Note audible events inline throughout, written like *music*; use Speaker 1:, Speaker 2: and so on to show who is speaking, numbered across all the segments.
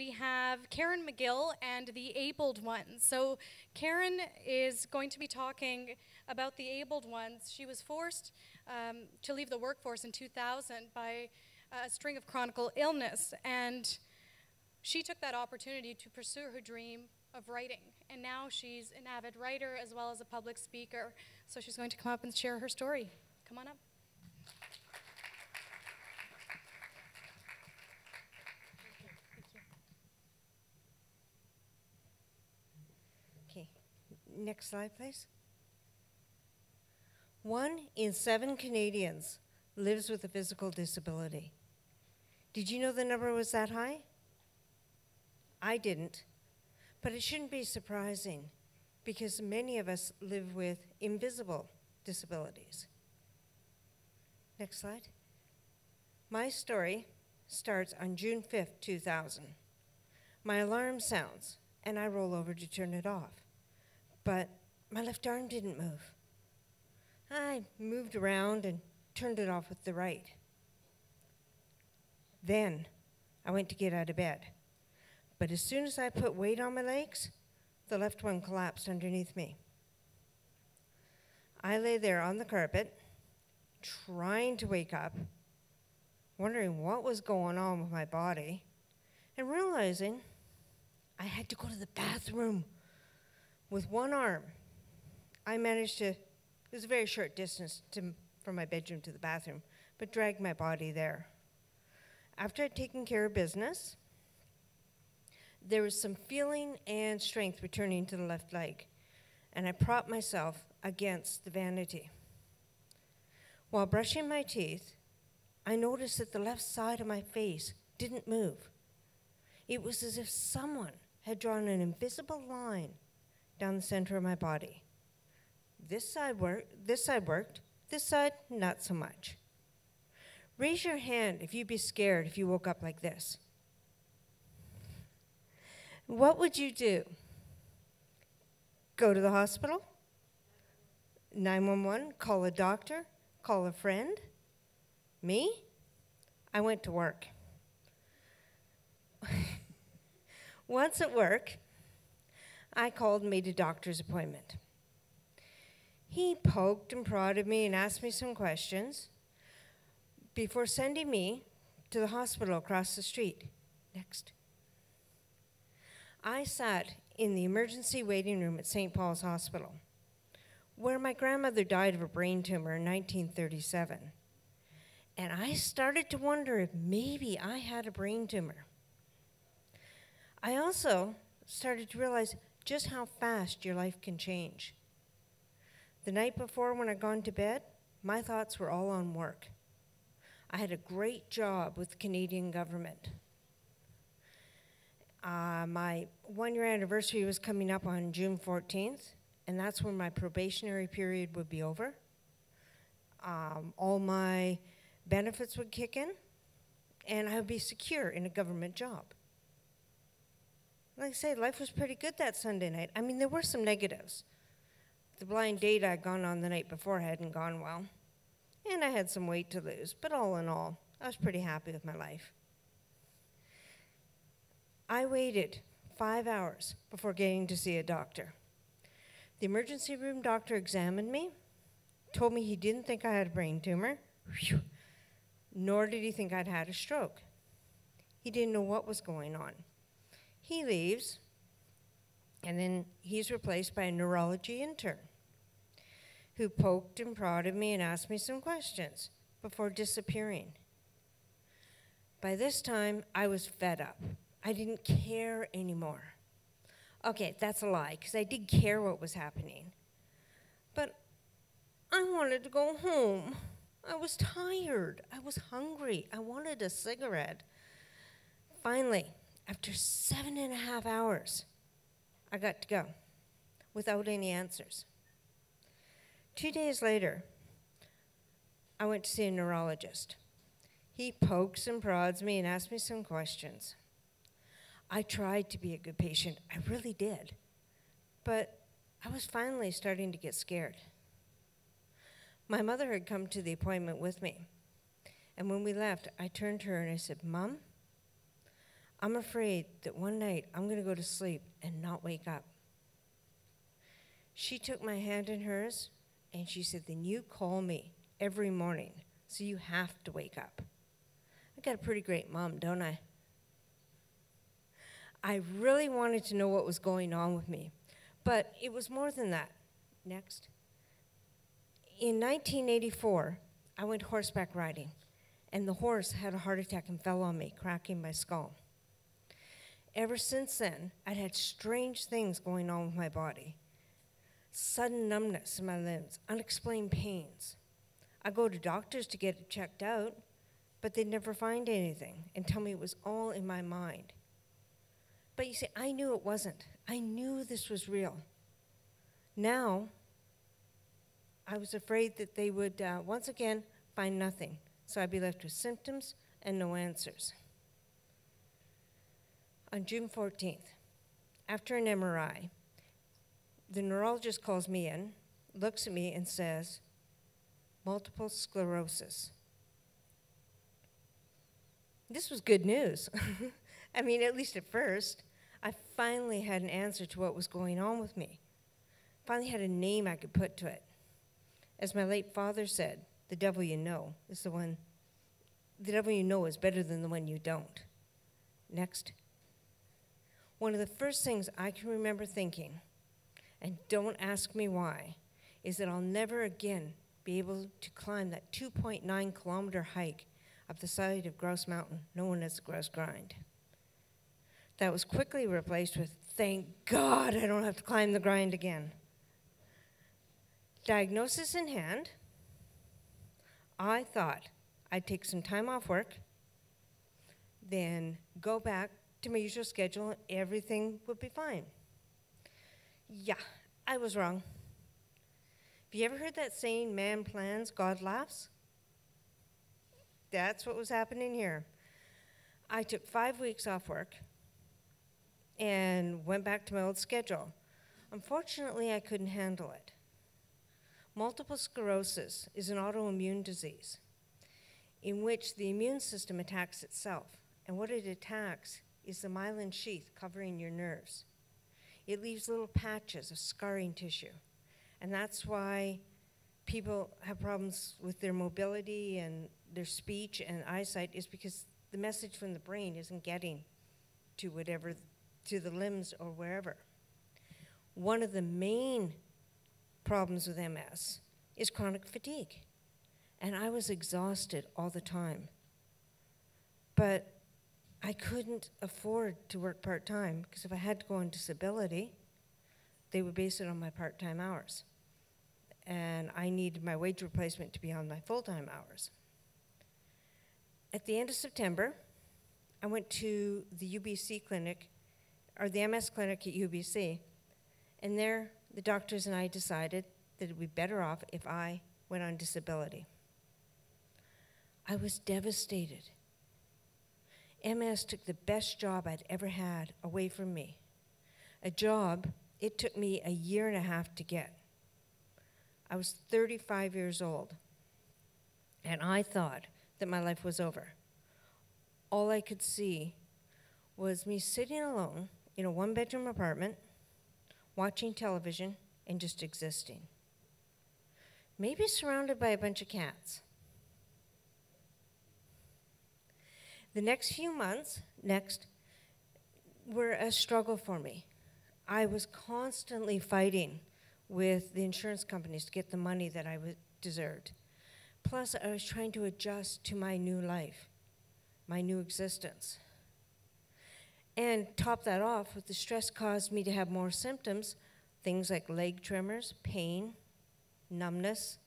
Speaker 1: we have Karen Magill and the Abled Ones. So, Karen is going to be talking about the Abled Ones. She was forced um, to leave the workforce in 2000 by a string of chronic illness, and she took that opportunity to pursue her dream of writing. And now she's an avid writer as well as a public speaker. So, she's going to come up and share her story. Come on up.
Speaker 2: Next slide, please. One in seven Canadians lives with a physical disability. Did you know the number was that high? I didn't, but it shouldn't be surprising because many of us live with invisible disabilities. Next slide. My story starts on June 5th, 2000. My alarm sounds, and I roll over to turn it off but my left arm didn't move. I moved around and turned it off with the right. Then I went to get out of bed. But as soon as I put weight on my legs, the left one collapsed underneath me. I lay there on the carpet, trying to wake up, wondering what was going on with my body, and realizing I had to go to the bathroom with one arm, I managed to, it was a very short distance to, from my bedroom to the bathroom, but dragged my body there. After I'd taken care of business, there was some feeling and strength returning to the left leg, and I propped myself against the vanity. While brushing my teeth, I noticed that the left side of my face didn't move. It was as if someone had drawn an invisible line down the center of my body. This side worked, this side worked, this side not so much. Raise your hand if you'd be scared if you woke up like this. What would you do? Go to the hospital? 911, call a doctor, call a friend? Me? I went to work. *laughs* Once at work, I called and made a doctor's appointment. He poked and prodded me and asked me some questions before sending me to the hospital across the street. Next. I sat in the emergency waiting room at St. Paul's Hospital, where my grandmother died of a brain tumor in 1937. And I started to wonder if maybe I had a brain tumor. I also started to realize just how fast your life can change. The night before, when I'd gone to bed, my thoughts were all on work. I had a great job with the Canadian government. Uh, my one year anniversary was coming up on June 14th, and that's when my probationary period would be over. Um, all my benefits would kick in, and I would be secure in a government job like I say, life was pretty good that Sunday night. I mean, there were some negatives. The blind date I'd gone on the night before hadn't gone well, and I had some weight to lose, but all in all, I was pretty happy with my life. I waited five hours before getting to see a doctor. The emergency room doctor examined me, told me he didn't think I had a brain tumor, nor did he think I'd had a stroke. He didn't know what was going on. He leaves, and then he's replaced by a neurology intern who poked and prodded me and asked me some questions before disappearing. By this time, I was fed up. I didn't care anymore. Okay, that's a lie, because I did care what was happening. But I wanted to go home. I was tired. I was hungry. I wanted a cigarette. Finally, after seven and a half hours, I got to go without any answers. Two days later, I went to see a neurologist. He pokes and prods me and asks me some questions. I tried to be a good patient, I really did. But I was finally starting to get scared. My mother had come to the appointment with me. And when we left, I turned to her and I said, Mom, I'm afraid that one night I'm going to go to sleep and not wake up. She took my hand in hers and she said, Then you call me every morning, so you have to wake up. I got a pretty great mom, don't I? I really wanted to know what was going on with me, but it was more than that. Next. In 1984, I went horseback riding, and the horse had a heart attack and fell on me, cracking my skull. Ever since then, I'd had strange things going on with my body sudden numbness in my limbs, unexplained pains. I go to doctors to get it checked out, but they'd never find anything and tell me it was all in my mind. But you see, I knew it wasn't. I knew this was real. Now, I was afraid that they would uh, once again find nothing, so I'd be left with symptoms and no answers. On June 14th, after an MRI, the neurologist calls me in, looks at me, and says, multiple sclerosis. This was good news. *laughs* I mean, at least at first, I finally had an answer to what was going on with me. Finally had a name I could put to it. As my late father said, the devil you know is the one, the devil you know is better than the one you don't. Next. One of the first things I can remember thinking and don't ask me why, is that I'll never again be able to climb that 2.9 kilometer hike up the side of Grouse Mountain, known as the Grouse Grind. That was quickly replaced with, thank God I don't have to climb the grind again. Diagnosis in hand, I thought I'd take some time off work, then go back to my usual schedule, everything would be fine. Yeah, I was wrong. Have you ever heard that saying, man plans, God laughs? That's what was happening here. I took five weeks off work and went back to my old schedule. Unfortunately, I couldn't handle it. Multiple sclerosis is an autoimmune disease in which the immune system attacks itself. And what it attacks is the myelin sheath covering your nerves it leaves little patches of scarring tissue. And that's why people have problems with their mobility and their speech and eyesight is because the message from the brain isn't getting to whatever, to the limbs or wherever. One of the main problems with MS is chronic fatigue. And I was exhausted all the time. But I couldn't afford to work part time because if I had to go on disability, they would base it on my part time hours. And I needed my wage replacement to be on my full time hours. At the end of September, I went to the UBC clinic, or the MS clinic at UBC, and there the doctors and I decided that it would be better off if I went on disability. I was devastated MS took the best job I'd ever had away from me. A job it took me a year and a half to get. I was 35 years old, and I thought that my life was over. All I could see was me sitting alone in a one bedroom apartment, watching television, and just existing. Maybe surrounded by a bunch of cats. The next few months, next, were a struggle for me. I was constantly fighting with the insurance companies to get the money that I deserved. Plus, I was trying to adjust to my new life, my new existence. And top that off with the stress caused me to have more symptoms, things like leg tremors, pain, numbness,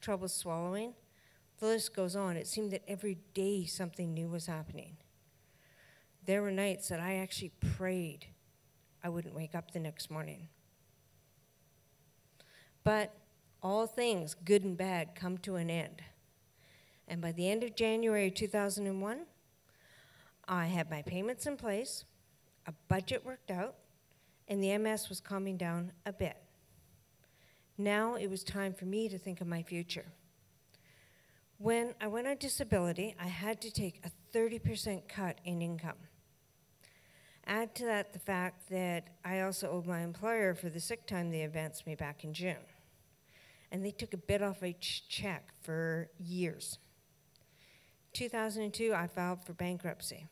Speaker 2: trouble swallowing, the list goes on. It seemed that every day something new was happening. There were nights that I actually prayed I wouldn't wake up the next morning. But all things, good and bad, come to an end. And by the end of January 2001, I had my payments in place, a budget worked out, and the MS was calming down a bit. Now it was time for me to think of my future. When I went on disability, I had to take a 30% cut in income. Add to that the fact that I also owed my employer for the sick time they advanced me back in June. And they took a bit off each check for years. 2002, I filed for bankruptcy,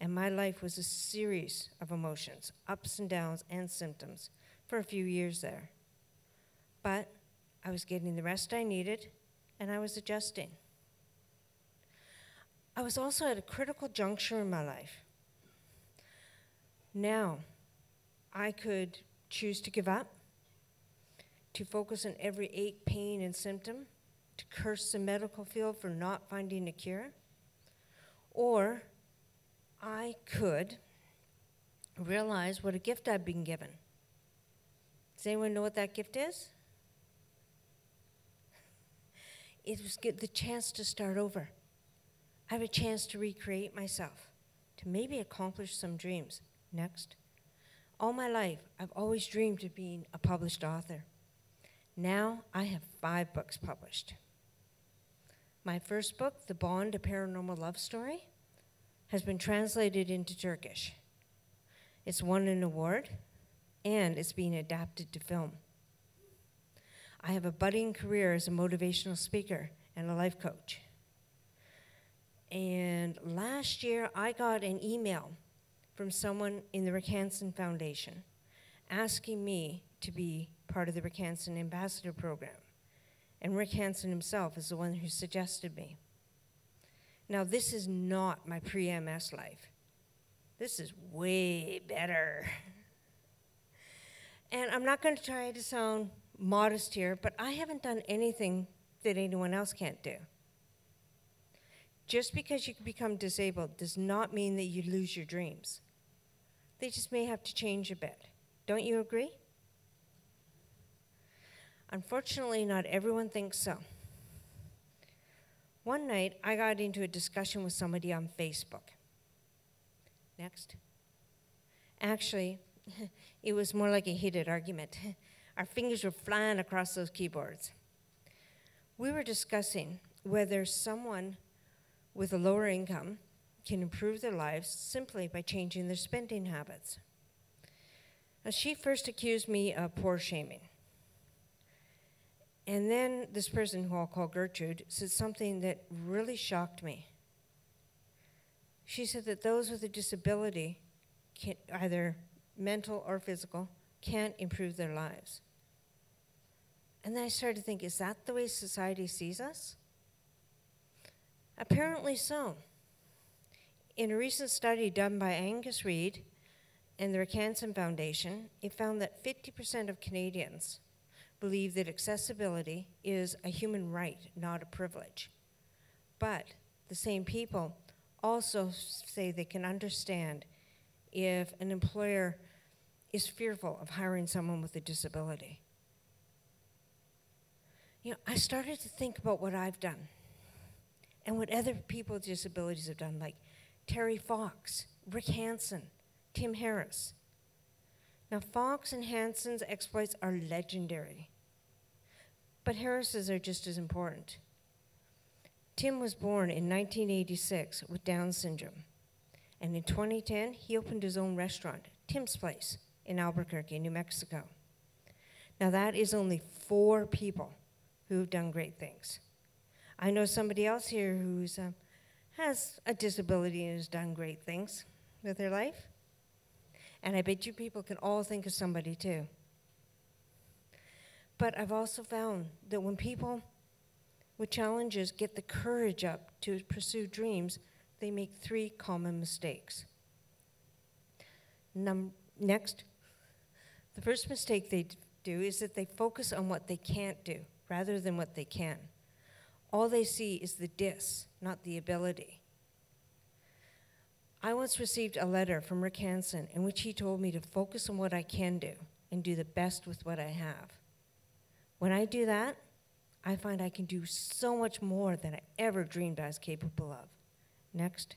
Speaker 2: and my life was a series of emotions, ups and downs, and symptoms for a few years there. But I was getting the rest I needed, and I was adjusting. I was also at a critical juncture in my life. Now, I could choose to give up, to focus on every ache, pain, and symptom, to curse the medical field for not finding a cure, or I could realize what a gift I've been given. Does anyone know what that gift is? *laughs* It was the chance to start over. I have a chance to recreate myself, to maybe accomplish some dreams. Next. All my life, I've always dreamed of being a published author. Now I have five books published. My first book, The Bond, a Paranormal Love Story, has been translated into Turkish. It's won an award, and it's being adapted to film. I have a budding career as a motivational speaker and a life coach. And last year, I got an email from someone in the Rick Hansen Foundation asking me to be part of the Rick Hansen Ambassador Program. And Rick Hansen himself is the one who suggested me. Now, this is not my pre MS life. This is way better. *laughs* And I'm not going to try to sound modest here, but I haven't done anything that anyone else can't do. Just because you become disabled does not mean that you lose your dreams. They just may have to change a bit. Don't you agree? Unfortunately, not everyone thinks so. One night, I got into a discussion with somebody on Facebook. Next. Actually, *laughs* it was more like a heated argument. *laughs* Our fingers were flying across those keyboards. We were discussing whether someone with a lower income can improve their lives simply by changing their spending habits. Now, she first accused me of poor shaming. And then this person, who I'll call Gertrude, said something that really shocked me. She said that those with a disability, can, either mental or physical, can't improve their lives. And then I started to think is that the way society sees us? Apparently so. In a recent study done by Angus Reid and the Rick Hansen Foundation, it found that 50% of Canadians believe that accessibility is a human right, not a privilege. But the same people also say they can understand if an employer is fearful of hiring someone with a disability. You know, I started to think about what I've done and what other people with disabilities have done, like Terry Fox, Rick Hansen, Tim Harris. Now, Fox and Hansen's exploits are legendary, but Harris's are just as important. Tim was born in 1986 with Down syndrome, and in 2010, he opened his own restaurant, Tim's Place, in Albuquerque, New Mexico. Now, that is only four people who've done great things. I know somebody else here who um, has a disability and has done great things with their life. And I bet you people can all think of somebody too. But I've also found that when people with challenges get the courage up to pursue dreams, they make three common mistakes. Num- next, the first mistake they do is that they focus on what they can't do rather than what they can. All they see is the dis, not the ability. I once received a letter from Rick Hansen in which he told me to focus on what I can do and do the best with what I have. When I do that, I find I can do so much more than I ever dreamed I was capable of. Next.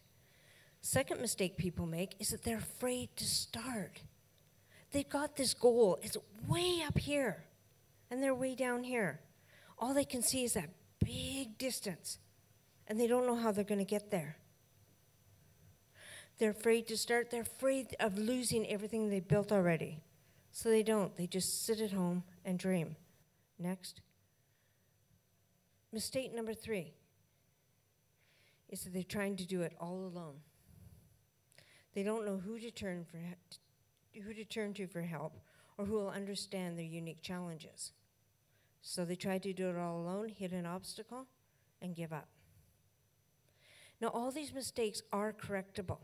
Speaker 2: Second mistake people make is that they're afraid to start. They've got this goal, it's way up here, and they're way down here. All they can see is that big distance, and they don't know how they're going to get there. They're afraid to start. They're afraid of losing everything they built already. So they don't. They just sit at home and dream. Next. Mistake number three is that they're trying to do it all alone. They don't know who to turn for who to turn to for help or who will understand their unique challenges. So they try to do it all alone, hit an obstacle, and give up. Now, all these mistakes are correctable,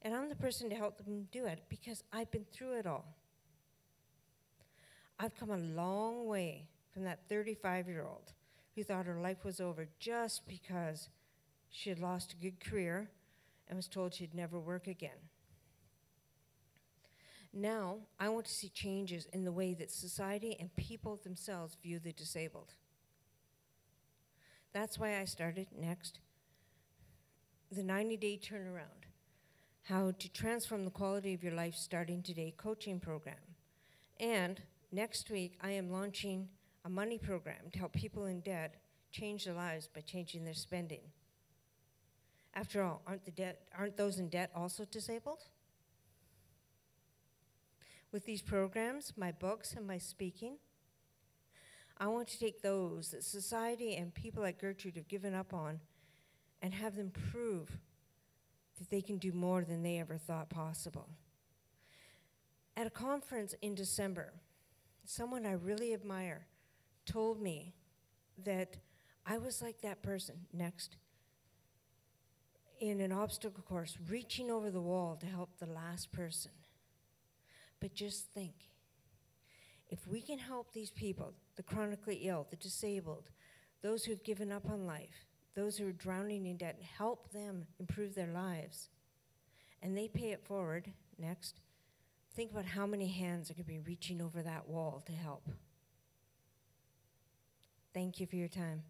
Speaker 2: and I'm the person to help them do it because I've been through it all. I've come a long way from that 35 year old who thought her life was over just because she had lost a good career and was told she'd never work again. Now, I want to see changes in the way that society and people themselves view the disabled. That's why I started next the 90 day turnaround how to transform the quality of your life starting today coaching program. And next week, I am launching a money program to help people in debt change their lives by changing their spending. After all, aren't, the debt, aren't those in debt also disabled? With these programs, my books, and my speaking, I want to take those that society and people like Gertrude have given up on and have them prove that they can do more than they ever thought possible. At a conference in December, someone I really admire told me that I was like that person next in an obstacle course, reaching over the wall to help the last person. But just think if we can help these people, the chronically ill, the disabled, those who've given up on life, those who are drowning in debt, help them improve their lives, and they pay it forward next, think about how many hands are going to be reaching over that wall to help. Thank you for your time.